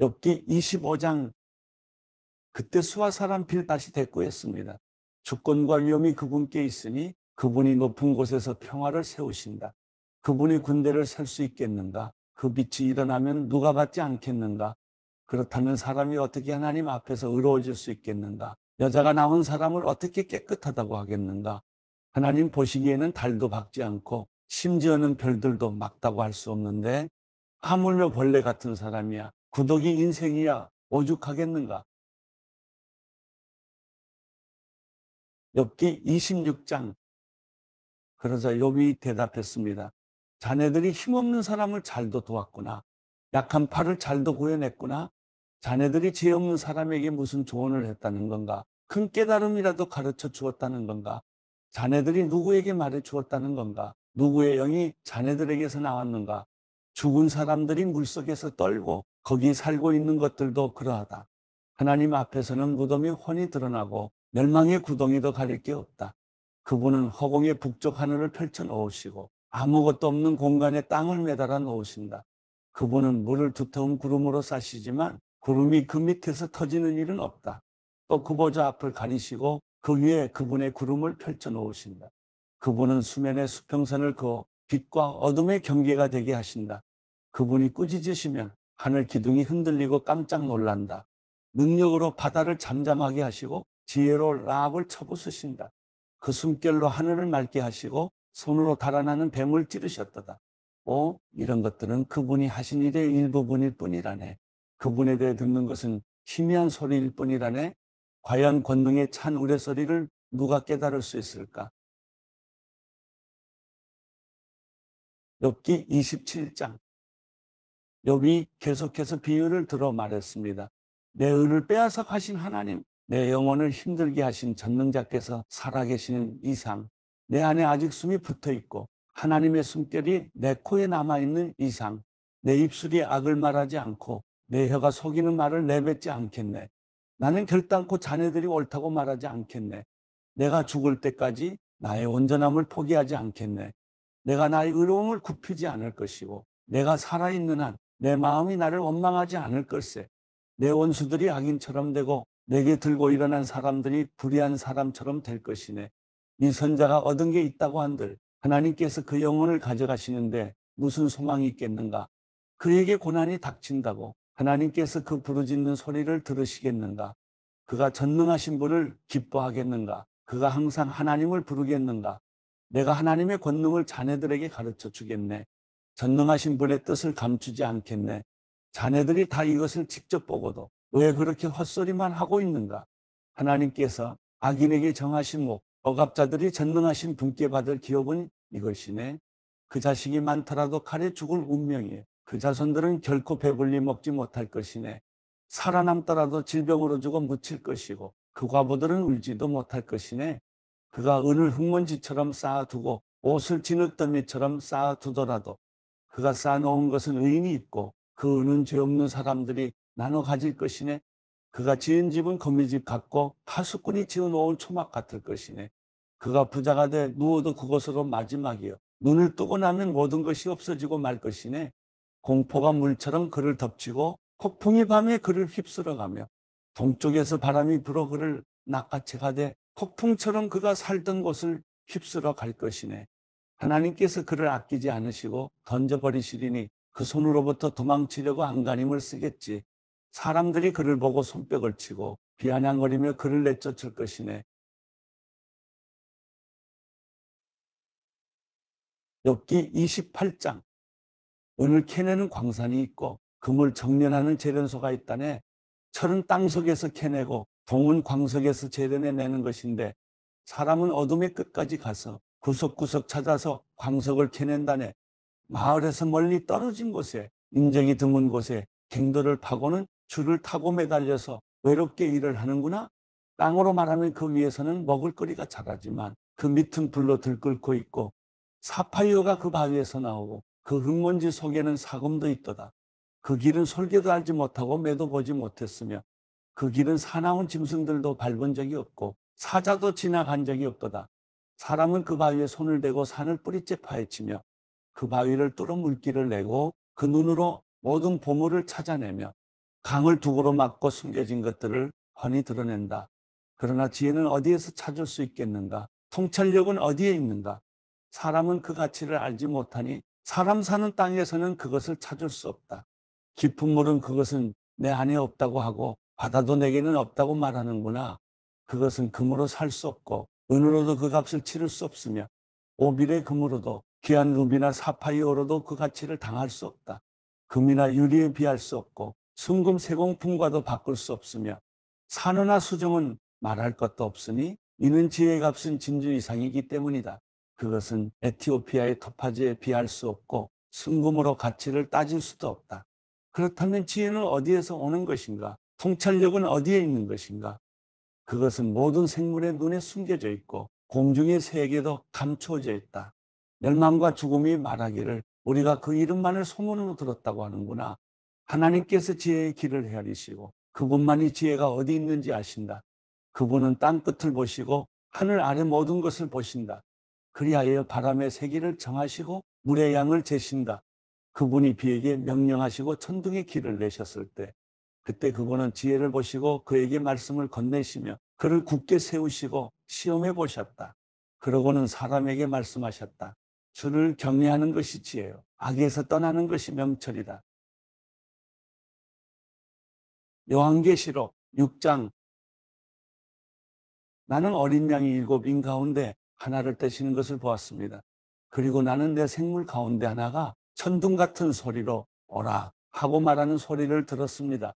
엽기 25장 그때 수아 사람 빌다시 대꾸했습니다. 주권과 위험이 그분께 있으니 그분이 높은 곳에서 평화를 세우신다. 그분이 군대를 셀 수 있겠는가? 그 빛이 일어나면 누가 받지 않겠는가? 그렇다면 사람이 어떻게 하나님 앞에서 의로워질 수 있겠는가? 여자가 낳은 사람을 어떻게 깨끗하다고 하겠는가? 하나님 보시기에는 달도 박지 않고 심지어는 별들도 막다고 할 수 없는데 하물며 벌레 같은 사람이야. 구독이 인생이야. 오죽하겠는가? 엽기 26장 그러자 욥이 대답했습니다. 자네들이 힘없는 사람을 잘도 도왔구나. 약한 팔을 잘도 구해냈구나. 자네들이 죄 없는 사람에게 무슨 조언을 했다는 건가? 큰 깨달음이라도 가르쳐 주었다는 건가? 자네들이 누구에게 말해 주었다는 건가? 누구의 영이 자네들에게서 나왔는가? 죽은 사람들이 물속에서 떨고 거기 살고 있는 것들도 그러하다. 하나님 앞에서는 무덤이 훤히 드러나고 멸망의 구덩이도 가릴 게 없다. 그분은 허공의 북쪽 하늘을 펼쳐 놓으시고 아무것도 없는 공간에 땅을 매달아 놓으신다. 그분은 물을 두터운 구름으로 싸시지만 구름이 그 밑에서 터지는 일은 없다. 또 그 보좌 앞을 가리시고 그 위에 그분의 구름을 펼쳐 놓으신다. 그분은 수면의 수평선을 그어 빛과 어둠의 경계가 되게 하신다. 그분이 꾸짖으시면 하늘 기둥이 흔들리고 깜짝 놀란다. 능력으로 바다를 잠잠하게 하시고 지혜로 라합을 쳐부수신다. 그 숨결로 하늘을 맑게 하시고 손으로 달아나는 뱀을 찌르셨다다. 오, 이런 것들은 그분이 하신 일의 일부분일 뿐이라네. 그분에 대해 듣는 것은 희미한 소리일 뿐이라네. 과연 권능의 찬 우레소리를 누가 깨달을 수 있을까? 엽기 27장 엽이 계속해서 비유를 들어 말했습니다. 내 의를 빼앗아 가신 하나님, 내 영혼을 힘들게 하신 전능자께서 살아계시는 이상, 내 안에 아직 숨이 붙어 있고 하나님의 숨결이 내 코에 남아 있는 이상, 내 입술이 악을 말하지 않고 내 혀가 속이는 말을 내뱉지 않겠네. 나는 결단코 자네들이 옳다고 말하지 않겠네. 내가 죽을 때까지 나의 온전함을 포기하지 않겠네. 내가 나의 의로움을 굽히지 않을 것이고 내가 살아있는 한 내 마음이 나를 원망하지 않을 걸세. 내 원수들이 악인처럼 되고 내게 들고 일어난 사람들이 불의한 사람처럼 될 것이네. 이 선자가 얻은 게 있다고 한들 하나님께서 그 영혼을 가져가시는데 무슨 소망이 있겠는가? 그에게 고난이 닥친다고 하나님께서 그 부르짖는 소리를 들으시겠는가? 그가 전능하신 분을 기뻐하겠는가? 그가 항상 하나님을 부르겠는가? 내가 하나님의 권능을 자네들에게 가르쳐 주겠네. 전능하신 분의 뜻을 감추지 않겠네. 자네들이 다 이것을 직접 보고도 왜 그렇게 헛소리만 하고 있는가? 하나님께서 악인에게 정하신 목, 억압자들이 전능하신 분께 받을 기업은 이것이네. 그 자식이 많더라도 칼에 죽을 운명이에요. 그 자손들은 결코 배불리 먹지 못할 것이네. 살아남더라도 질병으로 죽어 묻힐 것이고 그 과부들은 울지도 못할 것이네. 그가 은을 흙먼지처럼 쌓아두고 옷을 진흙더미처럼 쌓아두더라도 그가 쌓아놓은 것은 의인이 있고 그 은은 죄 없는 사람들이 나눠 가질 것이네. 그가 지은 집은 거미집 같고 하수꾼이 지어놓은 초막 같을 것이네. 그가 부자가 돼 누워도 그것으로 마지막이요. 눈을 뜨고 나면 모든 것이 없어지고 말 것이네. 공포가 물처럼 그를 덮치고 폭풍이 밤에 그를 휩쓸어가며 동쪽에서 바람이 불어 그를 낚아채 가되 폭풍처럼 그가 살던 곳을 휩쓸어 갈 것이네. 하나님께서 그를 아끼지 않으시고 던져버리시리니 그 손으로부터 도망치려고 안간힘을 쓰겠지. 사람들이 그를 보고 손뼉을 치고 비아냥거리며 그를 내쫓을 것이네. 엽기 28장 은을 캐내는 광산이 있고 금을 정련하는 재련소가 있다네. 철은 땅 속에서 캐내고 동은 광석에서 재련해 내는 것인데 사람은 어둠의 끝까지 가서 구석구석 찾아서 광석을 캐낸다네. 마을에서 멀리 떨어진 곳에 인적이 드문 곳에 갱도를 파고는 줄을 타고 매달려서 외롭게 일을 하는구나. 땅으로 말하면 그 위에서는 먹을거리가 자라지만 그 밑은 불로 들끓고 있고 사파이어가 그 바위에서 나오고 그 흙먼지 속에는 사금도 있도다. 그 길은 솔개도 알지 못하고 매도 보지 못했으며 그 길은 사나운 짐승들도 밟은 적이 없고 사자도 지나간 적이 없도다. 사람은 그 바위에 손을 대고 산을 뿌리째 파헤치며 그 바위를 뚫어 물기를 내고 그 눈으로 모든 보물을 찾아내며 강을 두 고로 막고 숨겨진 것들을 훤히 드러낸다. 그러나 지혜는 어디에서 찾을 수 있겠는가? 통찰력은 어디에 있는가? 사람은 그 가치를 알지 못하니 사람 사는 땅에서는 그것을 찾을 수 없다. 깊은 물은 그것은 내 안에 없다고 하고 바다도 내게는 없다고 말하는구나. 그것은 금으로 살 수 없고 은으로도 그 값을 치를 수 없으며 오밀의 금으로도 귀한 루비나 사파이어로도 그 가치를 당할 수 없다. 금이나 유리에 비할 수 없고 순금 세공품과도 바꿀 수 없으며 산호나 수정은 말할 것도 없으니 이는 지혜의 값은 진주 이상이기 때문이다. 그것은 에티오피아의 토파즈에 비할 수 없고 순금으로 가치를 따질 수도 없다. 그렇다면 지혜는 어디에서 오는 것인가? 통찰력은 어디에 있는 것인가? 그것은 모든 생물의 눈에 숨겨져 있고 공중의 세계도 감춰져 있다. 멸망과 죽음이 말하기를 우리가 그 이름만을 소문으로 들었다고 하는구나. 하나님께서 지혜의 길을 헤아리시고 그분만이 지혜가 어디 있는지 아신다. 그분은 땅 끝을 보시고 하늘 아래 모든 것을 보신다. 그리하여 바람의 세기를 정하시고 물의 양을 재신다. 그분이 비에게 명령하시고 천둥의 길을 내셨을 때 그때 그분은 지혜를 보시고 그에게 말씀을 건네시며 그를 굳게 세우시고 시험해 보셨다. 그러고는 사람에게 말씀하셨다. 주를 경외하는 것이 지혜요. 악에서 떠나는 것이 명철이다. 요한계시록 6장 나는 어린 양이 일곱 인 가운데 하나를 떼시는 것을 보았습니다. 그리고 나는 내 생물 가운데 하나가 천둥 같은 소리로 오라 하고 말하는 소리를 들었습니다.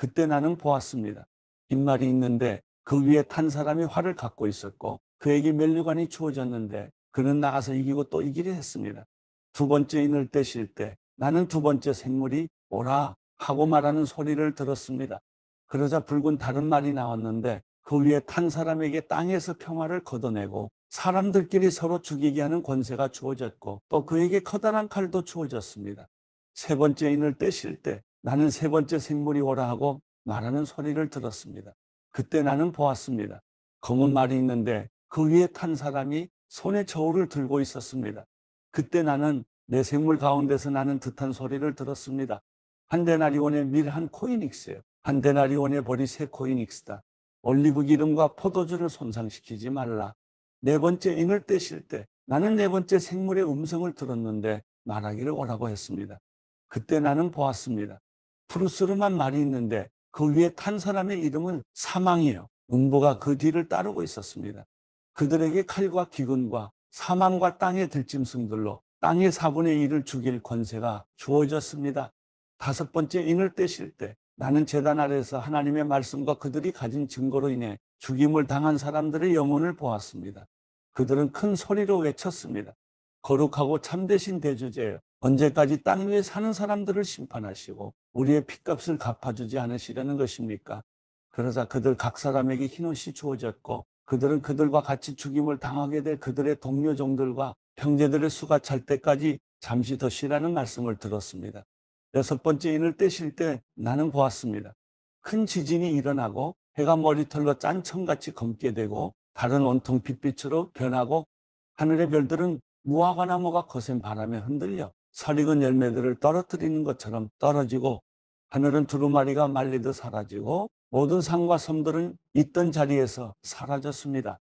그때 나는 보았습니다. 빈말이 있는데 그 위에 탄 사람이 활을 갖고 있었고 그에게 멸류관이 주어졌는데 그는 나가서 이기고 또 이기려 했습니다. 두 번째 인을 떼실 때 나는 두 번째 생물이 오라 하고 말하는 소리를 들었습니다. 그러자 붉은 다른 말이 나왔는데 그 위에 탄 사람에게 땅에서 평화를 걷어내고 사람들끼리 서로 죽이게 하는 권세가 주어졌고 또 그에게 커다란 칼도 주어졌습니다. 세 번째 인을 떼실 때 나는 세 번째 생물이 오라 하고 말하는 소리를 들었습니다. 그때 나는 보았습니다. 검은 말이 있는데 그 위에 탄 사람이 손에 저울을 들고 있었습니다. 그때 나는 내 생물 가운데서 나는 듯한 소리를 들었습니다. 한 데나리온의 밀 한 코이닉스예요. 한 데나리온의 벌이 세 코이닉스다. 올리브 기름과 포도주를 손상시키지 말라. 네 번째 인을 떼실 때 나는 네 번째 생물의 음성을 들었는데 말하기를 오라고 했습니다. 그때 나는 보았습니다. 푸르스름한 말이 있는데 그 위에 탄 사람의 이름은 사망이에요. 음보가 그 뒤를 따르고 있었습니다. 그들에게 칼과 기근과 사망과 땅의 들짐승들로 땅의 4분의 1을 죽일 권세가 주어졌습니다. 다섯 번째 인을 떼실 때 나는 재단 아래서 하나님의 말씀과 그들이 가진 증거로 인해 죽임을 당한 사람들의 영혼을 보았습니다. 그들은 큰 소리로 외쳤습니다. 거룩하고 참되신 대주제여 언제까지 땅 위에 사는 사람들을 심판하시고 우리의 핏값을 갚아주지 않으시려는 것입니까? 그러자 그들 각 사람에게 흰옷이 주어졌고 그들은 그들과 같이 죽임을 당하게 될 그들의 동료종들과 형제들의 수가 찰 때까지 잠시 더 쉬라는 말씀을 들었습니다. 여섯 번째 인을 떼실 때 나는 보았습니다. 큰 지진이 일어나고 해가 머리털로 짠 청같이 검게 되고 달은 온통 빛빛으로 변하고 하늘의 별들은 무화과 나무가 거센 바람에 흔들려 설익은 열매들을 떨어뜨리는 것처럼 떨어지고 하늘은 두루마리가 말리듯 사라지고 모든 산과 섬들은 있던 자리에서 사라졌습니다.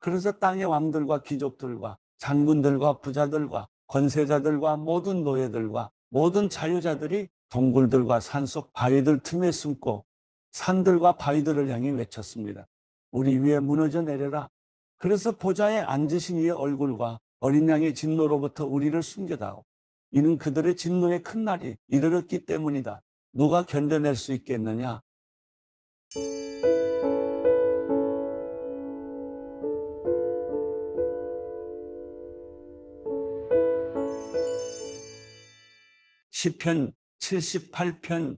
그래서 땅의 왕들과 귀족들과 장군들과 부자들과 권세자들과 모든 노예들과 모든 자유자들이 동굴들과 산속 바위들 틈에 숨고 산들과 바위들을 향해 외쳤습니다. 우리 위에 무너져 내려라. 그래서 보좌에 앉으신 이의 얼굴과 어린 양의 진노로부터 우리를 숨겨다오. 이는 그들의 진노의 큰 날이 이르렀기 때문이다. 누가 견뎌낼 수 있겠느냐? 시편 78편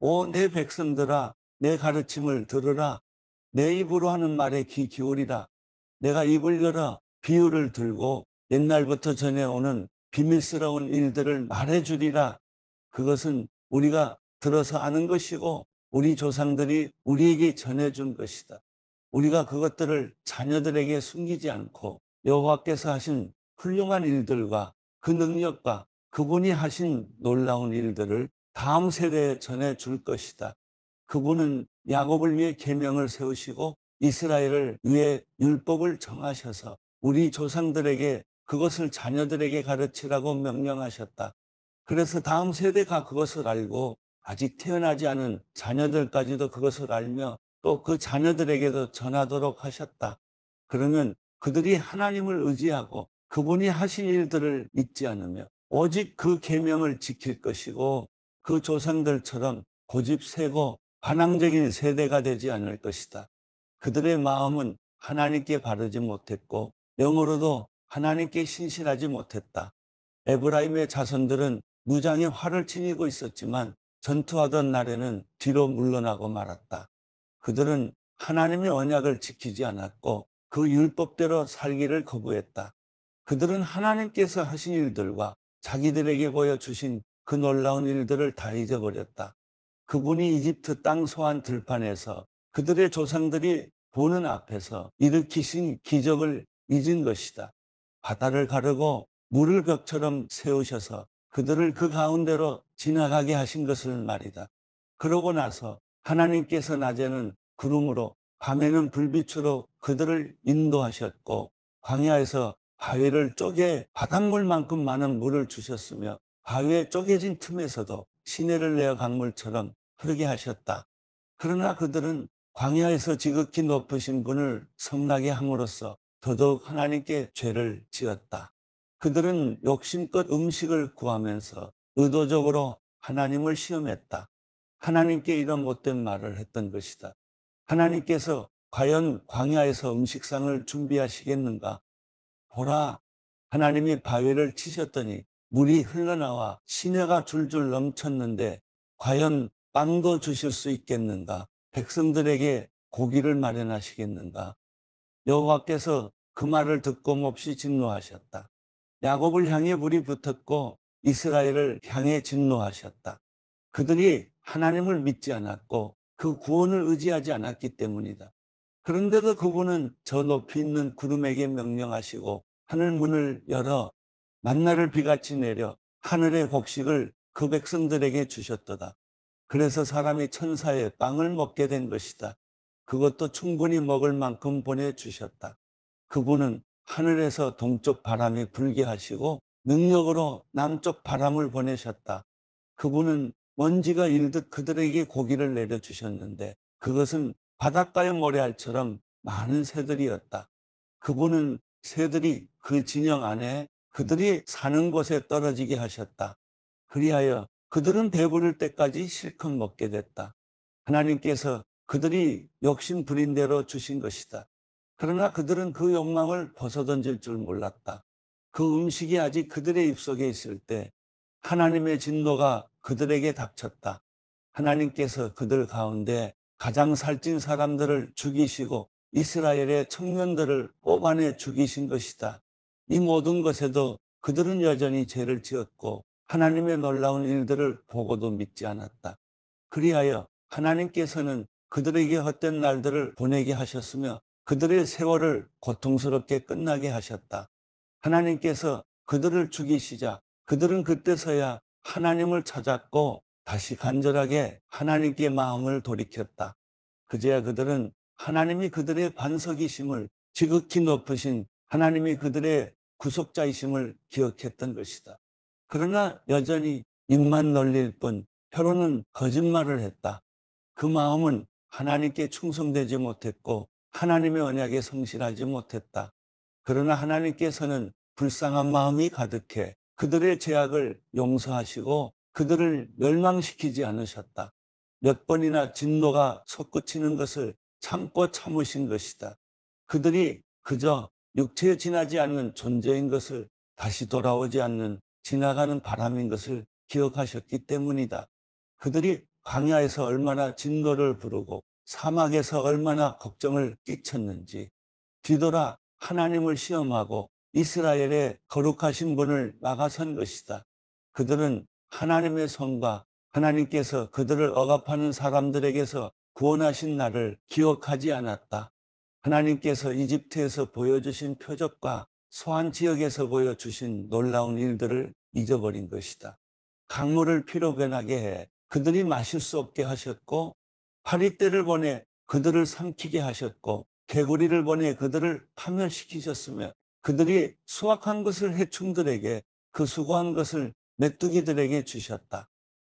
오 내 백성들아 내 가르침을 들으라 내 입으로 하는 말에 귀 기울이라 내가 입을 열어 비유를 들고 옛날부터 전해오는 비밀스러운 일들을 말해주리라 그것은 우리가 들어서 아는 것이고 우리 조상들이 우리에게 전해준 것이다. 우리가 그것들을 자녀들에게 숨기지 않고 여호와께서 하신 훌륭한 일들과 그 능력과 그분이 하신 놀라운 일들을 다음 세대에 전해 줄 것이다. 그분은 야곱을 위해 계명을 세우시고 이스라엘을 위해 율법을 정하셔서 우리 조상들에게 그것을 자녀들에게 가르치라고 명령하셨다. 그래서 다음 세대가 그것을 알고 아직 태어나지 않은 자녀들까지도 그것을 알며 또 그 자녀들에게도 전하도록 하셨다. 그러면 그들이 하나님을 의지하고 그분이 하신 일들을 잊지 않으며 오직 그 계명을 지킬 것이고 그 조상들처럼 고집 세고 반항적인 세대가 되지 않을 것이다. 그들의 마음은 하나님께 바르지 못했고 영으로도 하나님께 신실하지 못했다. 에브라임의 자손들은 무장의 활을 지니고 있었지만 전투하던 날에는 뒤로 물러나고 말았다. 그들은 하나님의 언약을 지키지 않았고 그 율법대로 살기를 거부했다. 그들은 하나님께서 하신 일들과 자기들에게 보여주신 그 놀라운 일들을 다 잊어버렸다. 그분이 이집트 땅 소환 들판에서 그들의 조상들이 보는 앞에서 일으키신 기적을 잊은 것이다. 바다를 가르고 물을 벽처럼 세우셔서 그들을 그 가운데로 지나가게 하신 것을 말이다. 그러고 나서 하나님께서 낮에는 구름으로 밤에는 불빛으로 그들을 인도하셨고 광야에서 바위를 쪼개 바닷물만큼 많은 물을 주셨으며 바위에 쪼개진 틈에서도 시내를 내어 강물처럼 흐르게 하셨다. 그러나 그들은 광야에서 지극히 높으신 분을 성나게 함으로써 더더욱 하나님께 죄를 지었다. 그들은 욕심껏 음식을 구하면서 의도적으로 하나님을 시험했다. 하나님께 이런 못된 말을 했던 것이다. 하나님께서 과연 광야에서 음식상을 준비하시겠는가? 보라, 하나님이 바위를 치셨더니 물이 흘러나와 시내가 줄줄 넘쳤는데 과연 빵도 주실 수 있겠는가? 백성들에게 고기를 마련하시겠는가? 여호와께서 그 말을 듣고 몹시 진노하셨다. 야곱을 향해 불이 붙었고 이스라엘을 향해 진노하셨다. 그들이 하나님을 믿지 않았고 그 구원을 의지하지 않았기 때문이다. 그런데도 그분은 저 높이 있는 구름에게 명령하시고 하늘 문을 열어 만나를 비같이 내려 하늘의 곡식을 그 백성들에게 주셨도다. 그래서 사람이 천사의 빵을 먹게 된 것이다. 그것도 충분히 먹을 만큼 보내주셨다. 그분은 하늘에서 동쪽 바람이 불게 하시고 능력으로 남쪽 바람을 보내셨다. 그분은 먼지가 일듯 그들에게 고기를 내려주셨는데 그것은 바닷가의 모래알처럼 많은 새들이었다. 그분은 새들이 그 진영 안에 그들이 사는 곳에 떨어지게 하셨다. 그리하여 그들은 배부를 때까지 실컷 먹게 됐다. 하나님께서 그들이 욕심 부린 대로 주신 것이다. 그러나 그들은 그 욕망을 벗어던질 줄 몰랐다. 그 음식이 아직 그들의 입속에 있을 때 하나님의 진노가 그들에게 닥쳤다. 하나님께서 그들 가운데 가장 살찐 사람들을 죽이시고 이스라엘의 청년들을 뽑아내 죽이신 것이다. 이 모든 것에도 그들은 여전히 죄를 지었고 하나님의 놀라운 일들을 보고도 믿지 않았다. 그리하여 하나님께서는 그들에게 헛된 날들을 보내게 하셨으며 그들의 세월을 고통스럽게 끝나게 하셨다. 하나님께서 그들을 죽이시자 그들은 그때서야 하나님을 찾았고 다시 간절하게 하나님께 마음을 돌이켰다. 그제야 그들은 하나님이 그들의 반석이심을 지극히 높으신 하나님이 그들의 구속자이심을 기억했던 것이다. 그러나 여전히 입만 놀릴 뿐 혀로는 거짓말을 했다. 그 마음은 하나님께 충성되지 못했고 하나님의 언약에 성실하지 못했다. 그러나 하나님께서는 불쌍한 마음이 가득해 그들의 죄악을 용서하시고 그들을 멸망시키지 않으셨다. 몇 번이나 진노가 솟구치는 것을 참고 참으신 것이다. 그들이 그저 육체에 지나지 않는 존재인 것을 다시 돌아오지 않는 지나가는 바람인 것을 기억하셨기 때문이다. 그들이 광야에서 얼마나 진노를 부르고 사막에서 얼마나 걱정을 끼쳤는지 뒤돌아 하나님을 시험하고 이스라엘의 거룩하신 분을 막아선 것이다. 그들은 하나님의 손과 하나님께서 그들을 억압하는 사람들에게서 구원하신 날을 기억하지 않았다. 하나님께서 이집트에서 보여주신 표적과 소한 지역에서 보여주신 놀라운 일들을 잊어버린 것이다. 강물을 피로 변하게 해 그들이 마실 수 없게 하셨고 파리떼를 보내 그들을 삼키게 하셨고 개구리를 보내 그들을 파멸시키셨으며 그들이 수확한 것을 해충들에게 그 수고한 것을 메뚜기들에게 주셨다.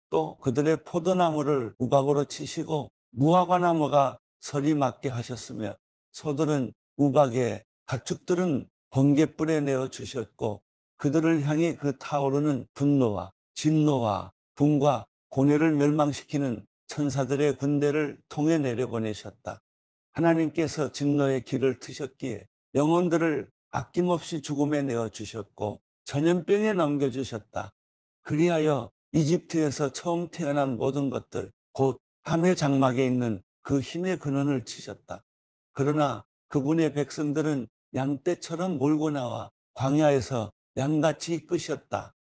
또 그들의 포도나무를 우박으로 치시고 무화과나무가 설이 맞게 하셨으며 소들은 우박에 가축들은 번개불에 내어 주셨고 그들을 향해 그 타오르는 분노와 진노와 분과 고뇌를 멸망시키는 천사들의 군대를 통해 내려보내셨다. 하나님께서 진노의 길을 트셨기에 영혼들을 아낌없이 죽음에 내어 주셨고 전염병에 넘겨 주셨다. 그리하여 이집트에서 처음 태어난 모든 것들, 곧 함의 장막에 있는 그 힘의 근원을 치셨다. 그러나 그분의 백성들은 양떼처럼 몰고 나와 광야에서 양같이 이끄셨다.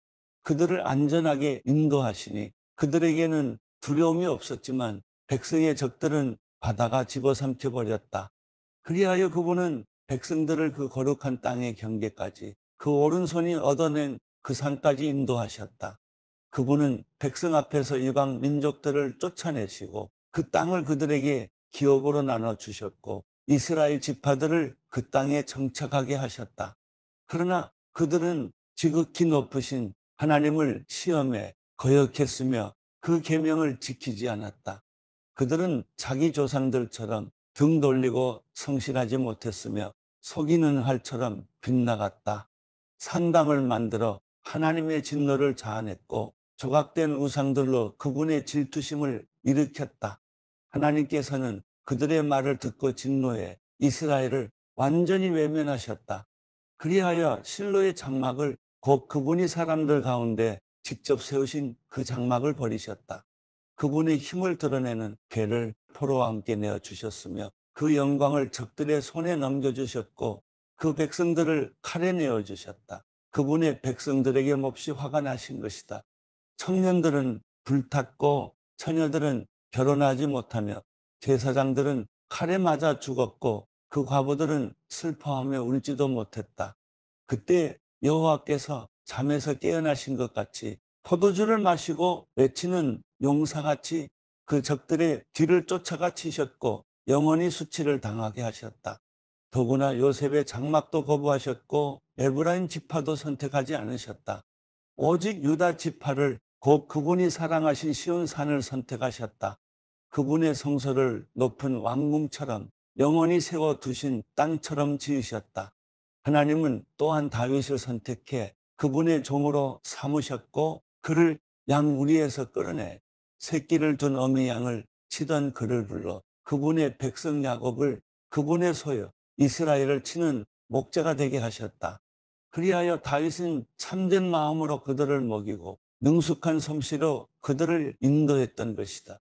그들을 안전하게 인도하시니 그들에게는 두려움이 없었지만 백성의 적들은 바다가 집어삼켜 버렸다. 그리하여 그분은 백성들을 그 거룩한 땅의 경계까지 그 오른손이 얻어낸 그 산까지 인도하셨다. 그분은 백성 앞에서 이방 민족들을 쫓아내시고 그 땅을 그들에게 기업으로 나눠 주셨고 이스라엘 지파들을 그 땅에 정착하게 하셨다. 그러나 그들은 지극히 높으신 하나님을 시험에 거역했으며 그 계명을 지키지 않았다. 그들은 자기 조상들처럼 등 돌리고 성실하지 못했으며 속이는 활처럼 빗나갔다. 산담을 만들어 하나님의 진노를 자아냈고 조각된 우상들로 그분의 질투심을 일으켰다. 하나님께서는 그들의 말을 듣고 진노해 이스라엘을 완전히 외면하셨다. 그리하여 실로의 장막을 곧 그분이 사람들 가운데 직접 세우신 그 장막을 버리셨다. 그분의 힘을 드러내는 괴를 포로와 함께 내어 주셨으며 그 영광을 적들의 손에 넘겨주셨고 그 백성들을 칼에 내어 주셨다. 그분의 백성들에게 몹시 화가 나신 것이다. 청년들은 불탔고 처녀들은 결혼하지 못하며 제사장들은 칼에 맞아 죽었고 그 과부들은 슬퍼하며 울지도 못했다. 그때 여호와께서 잠에서 깨어나신 것 같이 포도주를 마시고 외치는 용사같이 그 적들의 뒤를 쫓아가 치셨고 영원히 수치를 당하게 하셨다. 더구나 요셉의 장막도 거부하셨고 에브라임 지파도 선택하지 않으셨다. 오직 유다 지파를 곧 그분이 사랑하신 시온 산을 선택하셨다. 그분의 성소를 높은 왕궁처럼 영원히 세워 두신 땅처럼 지으셨다. 하나님은 또한 다윗을 선택해 그분의 종으로 삼으셨고 그를 양 우리에서 끌어내 새끼를 둔 어미 양을 치던 그를 불러 그분의 백성 야곱을 그분의 소유 이스라엘을 치는 목자가 되게 하셨다. 그리하여 다윗은 참된 마음으로 그들을 먹이고 능숙한 솜씨로 그들을 인도했던 것이다.